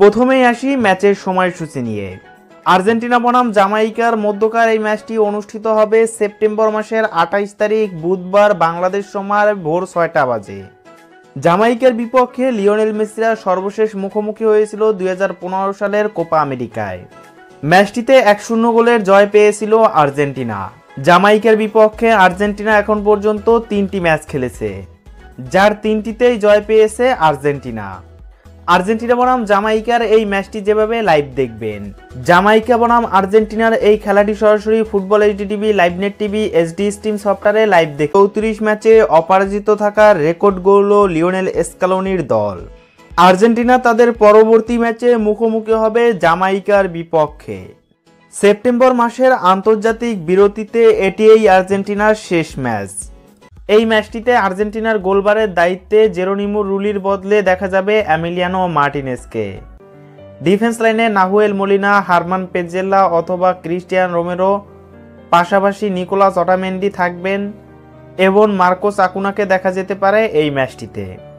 প্রথমেই আসি ম্যাচের সময়সূচি নিয়ে। আর্জেন্টিনা বনাম জামাইকার মধ্যকার এই ম্যাচটি অনুষ্ঠিত হবে সেপ্টেম্বর মাসের আঠাইশ তারিখ বুধবার বাংলাদেশ সময় ভোর ছয়টা বাজে। জামাইকার বিপক্ষে লিওনেল মেসিরা সর্বশেষ মুখোমুখি হয়েছিল দুই হাজার পনেরো সালের কোপা আমেরিকায়। ম্যাচটিতে এক শূন্য গোলের জয় পেয়েছিল আর্জেন্টিনা। জামাইকার বিপক্ষে আর্জেন্টিনা এখন পর্যন্ত তিনটি ম্যাচ খেলেছে। যার তিনটিতেই জয় পেয়েছে আর্জেন্টিনা। আর্জেন্টিনা বনাম জামাইকার এই ম্যাচটি যেভাবে লাইভ দেখবেন। জামাইকা বনাম আর্জেন্টিনার এই খেলাটি সরাসরি football HD TV live net TV SD stream সফটওয়্যারে লাইভ দেখ চৌত্রিশ ম্যাচে অপরাজিত থাকার রেকর্ড গোল লিওনেল এসকালোনির দল। আর্জেন্টিনা তাদের পরবর্তী ম্যাচে মুখোমুখি হবে জামাইকার বিপক্ষে। সেপ্টেম্বর মাসের আন্তর্জাতিক বিরতিতে এটি এই আর্জেন্টিনার শেষ ম্যাচ। এই ম্যাচটিতে আর্জেন্টিনার গোলবারের দায়িত্বে জেরোনিমো রুলির বদলে দেখা যাবে অ্যামিলিয়ানো মার্টিনেসকে। ডিফেন্স লাইনে নাহুয়েল মলিনা, হারমান পেজেল্লা অথবা ক্রিস্টিয়ান রোমেরো, পাশাপাশি নিকোলাস অটামেন্ডি থাকবেন। এবং মার্কোস আকুনাকে দেখা যেতে পারে এই ম্যাচটিতে।